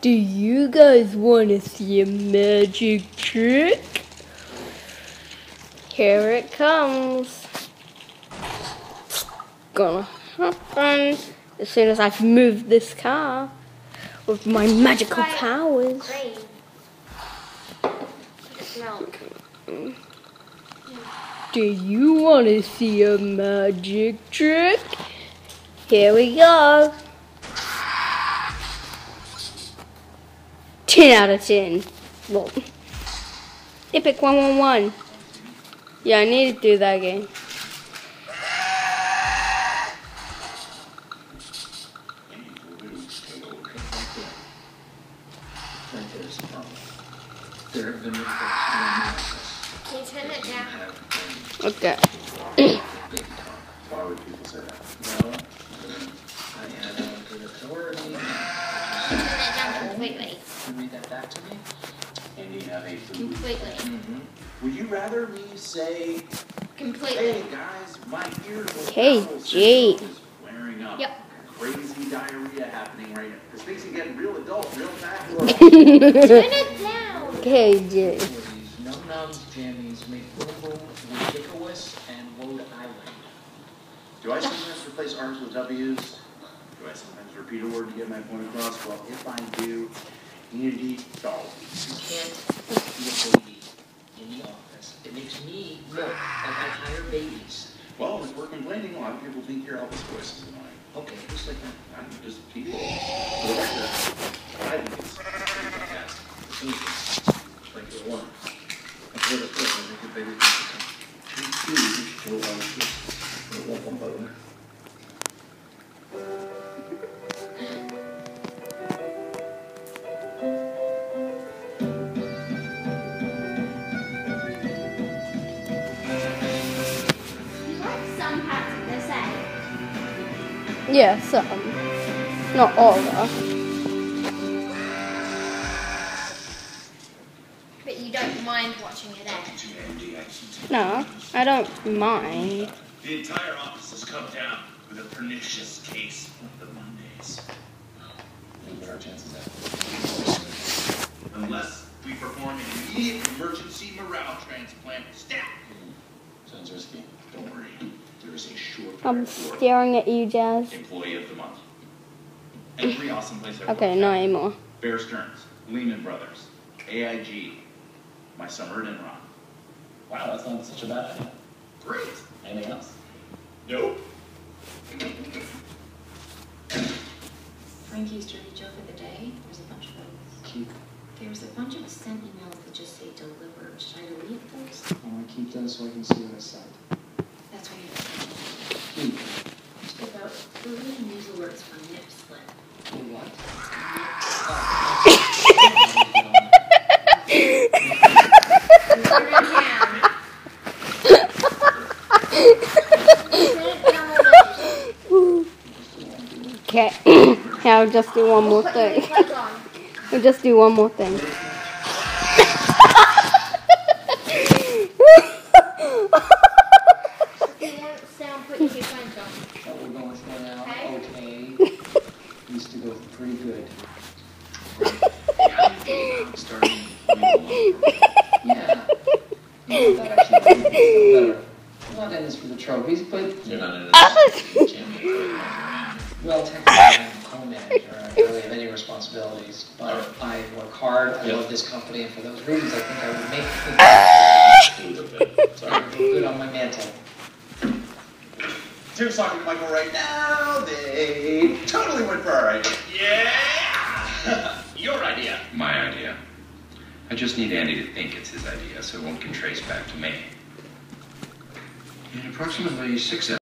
Do you guys want to see a magic trick? Here it comes. It's Gonna happen as soon as I've moved this car with my magical powers. Do you want to see a magic trick? Here we go. 10 out of 10. Well, Epic 111. Yeah, I need to do that again. There have been reports around the office. Can you turn it down? have been Okay. Why would people say that? Well, I had a good authority. Turn it down completely. Can read that back to me? And you have a food. Completely. Mm-hmm. Would you rather me say, hey guys, my irritable Hey, bowel Jake. is flaring up. Yep. Crazy diarrhea happening right now. This things are getting real adult, real fast. Turn it down. Okay, Jay. These num nums jammies make boom boom ridiculous and Rhode Island. Do I sometimes replace R's with W's? Do I sometimes repeat a word to get my point across? Well, if I do, unity, dog. You can't be a baby in the office. It makes me look like I hire babies. Well, if we're complaining, a lot of people think your Elvis voice is annoying. Okay, just like that. I'm just people. Go back to I think it's fantastic. It's. It's like you're one. That's what it is. I baby Yeah, some. Not all, though. But you don't mind watching it eh? No, I don't mind. The entire office has come down with a pernicious case of the Mondays. What are chances? Unless we perform an immediate emergency morale transplant stat. I'm staring at you, Jazz. employee of the month. Every awesome place I've Okay, no not anymore. Bear Stearns, Lehman Brothers, AIG, my summer at Enron. Wow, that's not such a bad idea. Great. Anything else? Nope. Frankie's dirty joke of the day, there's a bunch of those. Keep, There's a bunch of sent emails that just say deliver. Should I delete those? I want to keep those so I can see what I sent. That's what Keep. It's about alerts from Nip Slip. What? Turn it down. Turn it down a little. Okay, I'll just do one more thing. your plug on. I'll just do one more thing. If you want sound, put your headphones on. Oh, we're going for now. Okay. Okay. Used to go pretty good. Starting. Yeah. You that actually made me feel better. I'm not in this for the trophies, but, You're not in it. Jim. well, technically I'm a co-manager. I don't really have any responsibilities. But I work hard. I Yeah. love this company, and for those reasons, I think I would make good, Sorry. good on my mantle. Tim's talking to Michael right now. They totally went for our idea. Yeah! Your idea. My idea. I just need Andy to think it's his idea so it won't get traced back to me. In approximately six